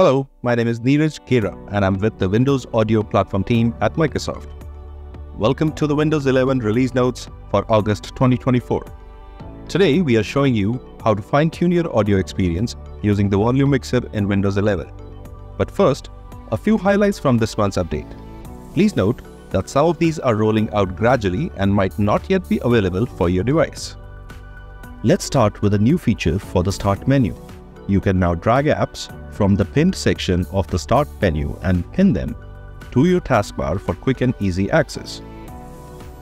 Hello, my name is Neeraj Kera and I'm with the Windows Audio Platform team at Microsoft. Welcome to the Windows 11 release notes for August 2024. Today we are showing you how to fine-tune your audio experience using the volume mixer in Windows 11. But first, a few highlights from this month's update. Please note that some of these are rolling out gradually and might not yet be available for your device. Let's start with a new feature for the Start menu. You can now drag apps from the pinned section of the Start menu and pin them to your taskbar for quick and easy access.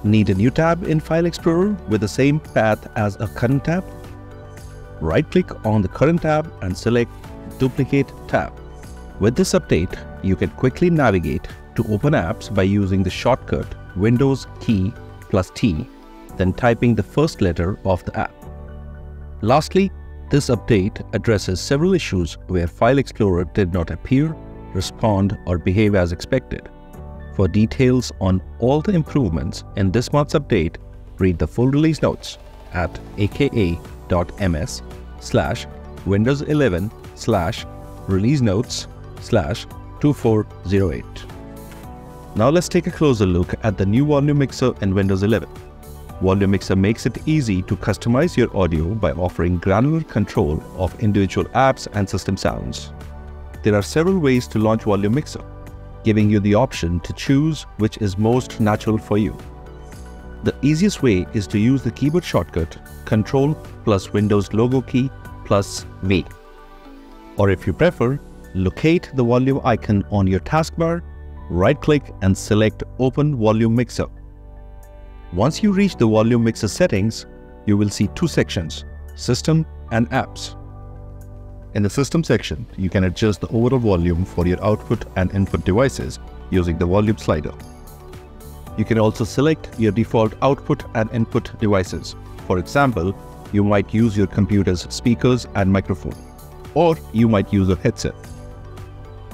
Need a new tab in File Explorer with the same path as a current tab? Right-click on the current tab and select Duplicate tab. With this update, you can quickly navigate to open apps by using the shortcut Windows key plus T, then typing the first letter of the app. Lastly, this update addresses several issues where File Explorer did not appear, respond, or behave as expected. For details on all the improvements in this month's update, read the full release notes at aka.ms slash Windows 11 slash release notes slash 2408. Now let's take a closer look at the new volume mixer in Windows 11. Volume Mixer makes it easy to customize your audio by offering granular control of individual apps and system sounds. There are several ways to launch Volume Mixer, giving you the option to choose which is most natural for you. The easiest way is to use the keyboard shortcut Control plus Windows logo key plus V. Or if you prefer, locate the volume icon on your taskbar, right-click and select Open Volume Mixer. Once you reach the volume mixer settings, you will see two sections, System and Apps. In the System section, you can adjust the overall volume for your output and input devices using the volume slider. You can also select your default output and input devices. For example, you might use your computer's speakers and microphone, or you might use a headset.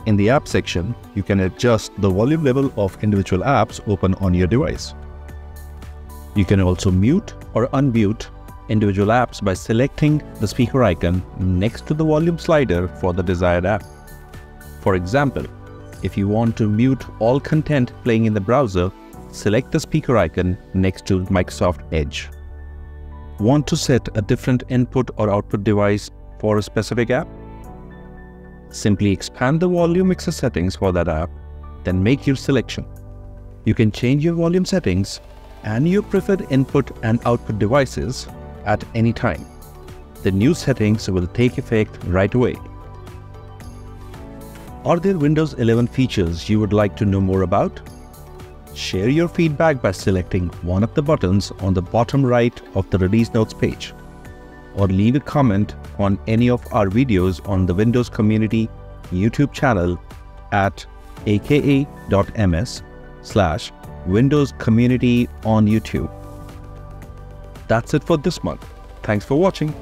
In the App section, you can adjust the volume level of individual apps open on your device. You can also mute or unmute individual apps by selecting the speaker icon next to the volume slider for the desired app. For example, if you want to mute all content playing in the browser, select the speaker icon next to Microsoft Edge. Want to set a different input or output device for a specific app? Simply expand the volume mixer settings for that app, then make your selection. You can change your volume settings and your preferred input and output devices at any time. The new settings will take effect right away. Are there Windows 11 features you would like to know more about? Share your feedback by selecting one of the buttons on the bottom right of the release notes page or leave a comment on any of our videos on the Windows Community YouTube channel at aka.ms slash Windows community on YouTube. That's it for this month. Thanks for watching.